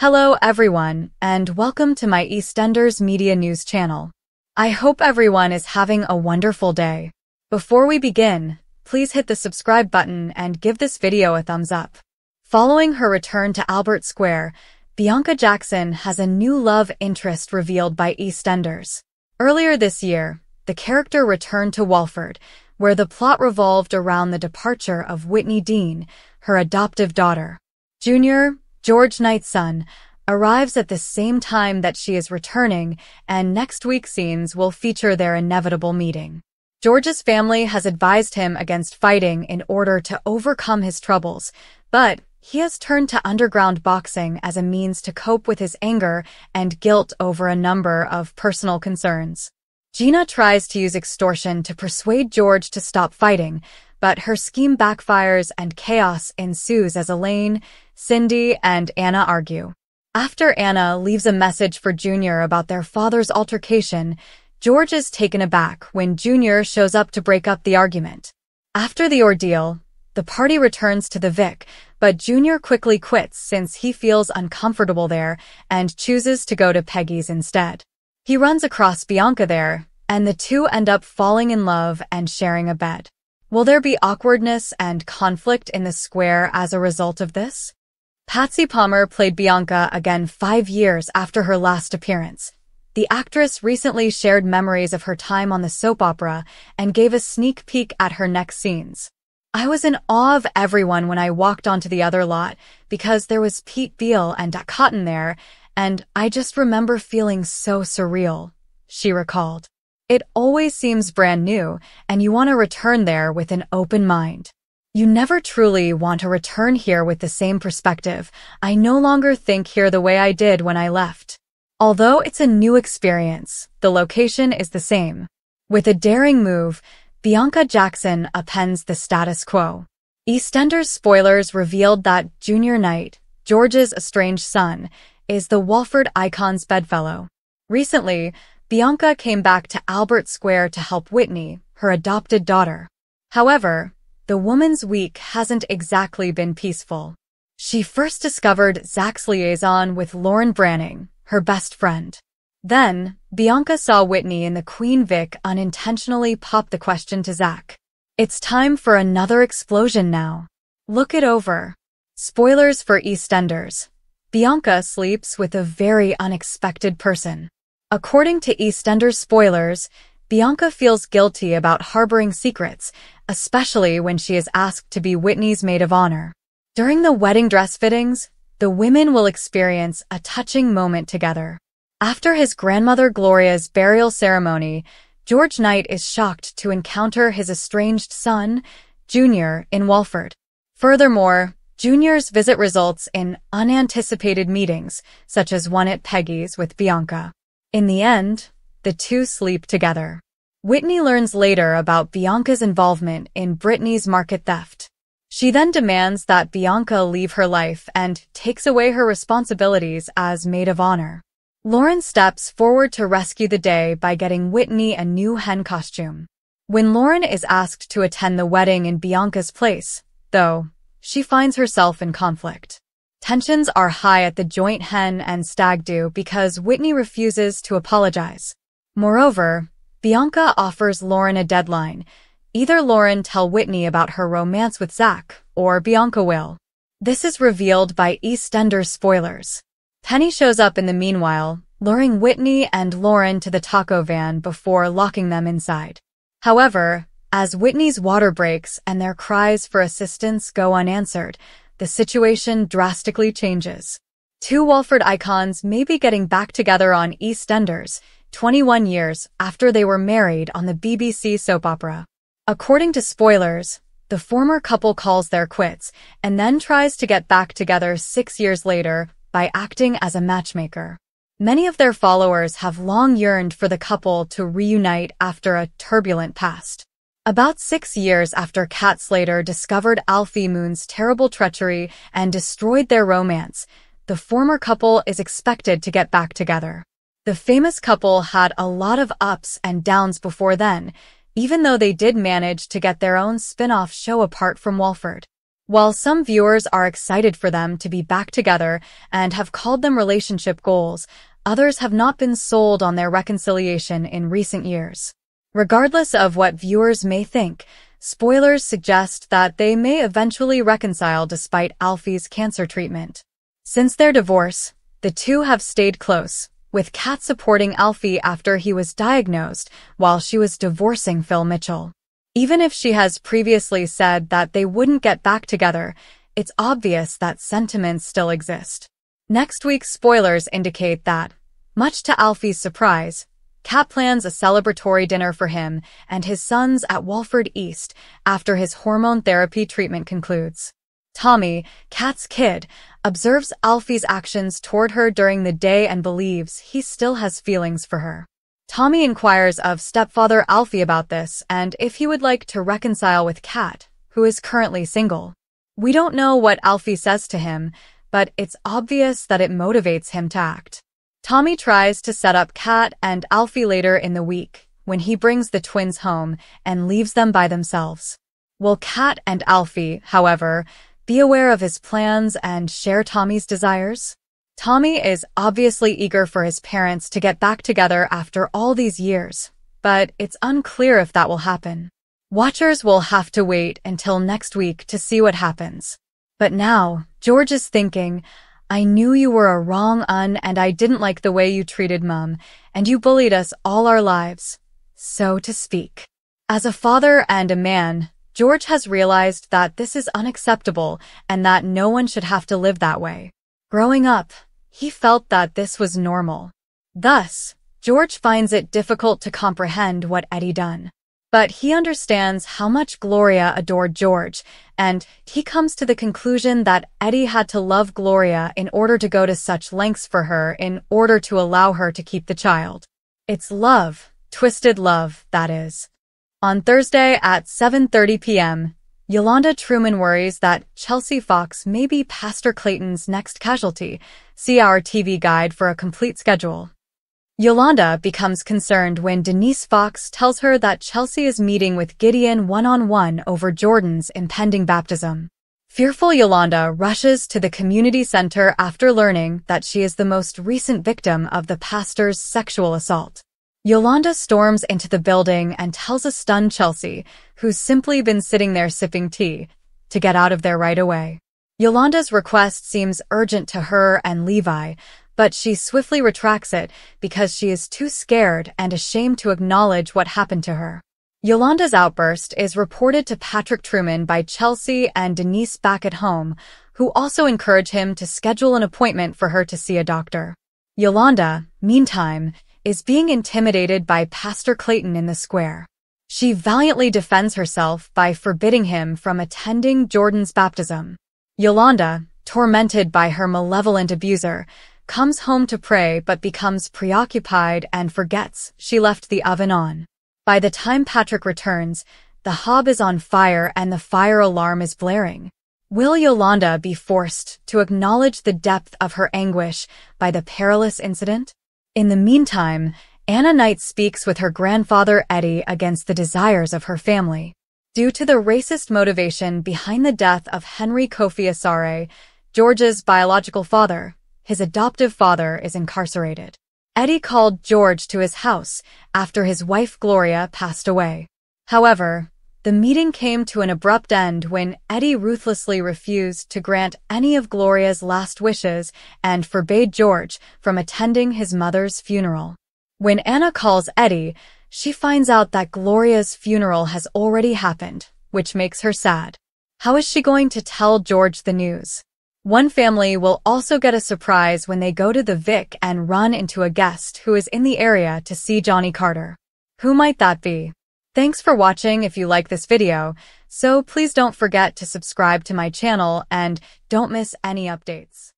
Hello everyone, and welcome to my EastEnders Media News channel. I hope everyone is having a wonderful day. Before we begin, please hit the subscribe button and give this video a thumbs up. Following her return to Albert Square, Bianca Jackson has a new love interest revealed by EastEnders. Earlier this year, the character returned to Walford, where the plot revolved around the departure of Whitney Dean, her adoptive daughter. Junior, George Knight's son, arrives at the same time that she is returning, and next week's scenes will feature their inevitable meeting. George's family has advised him against fighting in order to overcome his troubles, but he has turned to underground boxing as a means to cope with his anger and guilt over a number of personal concerns. Gina tries to use extortion to persuade George to stop fighting, but her scheme backfires and chaos ensues as Elaine, Cindy, and Anna argue. After Anna leaves a message for Junior about their father's altercation, George is taken aback when Junior shows up to break up the argument. After the ordeal, the party returns to the Vic, but Junior quickly quits since he feels uncomfortable there and chooses to go to Peggy's instead. He runs across Bianca there, and the two end up falling in love and sharing a bed. Will there be awkwardness and conflict in the square as a result of this? Patsy Palmer played Bianca again five years after her last appearance. The actress recently shared memories of her time on the soap opera and gave a sneak peek at her next scenes. I was in awe of everyone when I walked onto the other lot because there was Pete Beale and Cotton there, and I just remember feeling so surreal, she recalled. It always seems brand new, and you want to return there with an open mind. You never truly want to return here with the same perspective. I no longer think here the way I did when I left. Although it's a new experience, the location is the same. With a daring move, Bianca Jackson appends the status quo. EastEnders spoilers revealed that Junior Knight, George's estranged son, is the Walford Icon's bedfellow. Recently, Bianca came back to Albert Square to help Whitney, her adopted daughter. However, the woman's week hasn't exactly been peaceful. She first discovered Zack's liaison with Lauren Branning, her best friend. Then, Bianca saw Whitney in the Queen Vic unintentionally pop the question to Zack. It's time for another explosion now. Look it over. Spoilers for EastEnders. Bianca sleeps with a very unexpected person. According to EastEnders spoilers, Bianca feels guilty about harboring secrets, especially when she is asked to be Whitney's maid of honor. During the wedding dress fittings, the women will experience a touching moment together. After his grandmother Gloria's burial ceremony, George Knight is shocked to encounter his estranged son, Junior, in Walford. Furthermore, Junior's visit results in unanticipated meetings, such as one at Peggy's with Bianca. In the end, the two sleep together. Whitney learns later about Bianca's involvement in Brittany's market theft. She then demands that Bianca leave her life and takes away her responsibilities as maid of honor. Lauren steps forward to rescue the day by getting Whitney a new hen costume. When Lauren is asked to attend the wedding in Bianca's place, though, she finds herself in conflict. Tensions are high at the joint hen and stag do because Whitney refuses to apologize. Moreover, Bianca offers Lauren a deadline. Either Lauren tell Whitney about her romance with Zack, or Bianca will. This is revealed by EastEnders spoilers. Penny shows up in the meanwhile, luring Whitney and Lauren to the taco van before locking them inside. However, as Whitney's water breaks and their cries for assistance go unanswered, the situation drastically changes. Two Walford icons may be getting back together on EastEnders, 21 years after they were married on the BBC soap opera. According to spoilers, the former couple calls their quits and then tries to get back together six years later by acting as a matchmaker. Many of their followers have long yearned for the couple to reunite after a turbulent past. About six years after Kat Slater discovered Alfie Moon's terrible treachery and destroyed their romance, the former couple is expected to get back together. The famous couple had a lot of ups and downs before then, even though they did manage to get their own spin-off show apart from Walford. While some viewers are excited for them to be back together and have called them relationship goals, others have not been sold on their reconciliation in recent years. Regardless of what viewers may think, spoilers suggest that they may eventually reconcile despite Alfie's cancer treatment. Since their divorce, the two have stayed close, with Kat supporting Alfie after he was diagnosed while she was divorcing Phil Mitchell. Even if she has previously said that they wouldn't get back together, it's obvious that sentiments still exist. Next week's spoilers indicate that, much to Alfie's surprise, Kat plans a celebratory dinner for him and his sons at Walford East after his hormone therapy treatment concludes. Tommy, Kat's kid, observes Alfie's actions toward her during the day and believes he still has feelings for her. Tommy inquires of stepfather Alfie about this and if he would like to reconcile with Kat, who is currently single. We don't know what Alfie says to him, but it's obvious that it motivates him to act. Tommy tries to set up Kat and Alfie later in the week when he brings the twins home and leaves them by themselves. Will Kat and Alfie, however, be aware of his plans and share Tommy's desires? Tommy is obviously eager for his parents to get back together after all these years, but it's unclear if that will happen. Watchers will have to wait until next week to see what happens. But now, George is thinking, I knew you were a wrong un and I didn't like the way you treated mum, and you bullied us all our lives, so to speak. As a father and a man, George has realized that this is unacceptable and that no one should have to live that way. Growing up, he felt that this was normal. Thus, George finds it difficult to comprehend what Eddie done. But he understands how much Gloria adored George, and he comes to the conclusion that Eddie had to love Gloria in order to go to such lengths for her in order to allow her to keep the child. It's love, twisted love, that is. On Thursday at 7.30 p.m., Yolanda Truman worries that Chelsea Fox may be Pastor Clayton's next casualty. See our TV guide for a complete schedule. Yolanda becomes concerned when Denise Fox tells her that Chelsea is meeting with Gideon one-on-one over Jordan's impending baptism. Fearful Yolanda rushes to the community center after learning that she is the most recent victim of the pastor's sexual assault. Yolanda storms into the building and tells a stunned Chelsea, who's simply been sitting there sipping tea, to get out of there right away. Yolanda's request seems urgent to her and Levi, but she swiftly retracts it because she is too scared and ashamed to acknowledge what happened to her. Yolanda's outburst is reported to Patrick Truman by Chelsea and Denise back at home, who also encourage him to schedule an appointment for her to see a doctor. Yolanda, meantime, is being intimidated by Pastor Clayton in the square. She valiantly defends herself by forbidding him from attending Jordan's baptism. Yolanda, tormented by her malevolent abuser, comes home to pray but becomes preoccupied and forgets she left the oven on. By the time Patrick returns, the hob is on fire and the fire alarm is blaring. Will Yolanda be forced to acknowledge the depth of her anguish by the perilous incident? In the meantime, Anna Knight speaks with her grandfather Eddie against the desires of her family. Due to the racist motivation behind the death of Henry Kofi Asare, George's biological father, his adoptive father is incarcerated. Eddie called George to his house after his wife Gloria passed away. However, the meeting came to an abrupt end when Eddie ruthlessly refused to grant any of Gloria's last wishes and forbade George from attending his mother's funeral. When Anna calls Eddie, she finds out that Gloria's funeral has already happened, which makes her sad. How is she going to tell George the news? One family will also get a surprise when they go to the Vic and run into a guest who is in the area to see Johnny Carter. Who might that be? Thanks for watching if you like this video, so please don't forget to subscribe to my channel and don't miss any updates.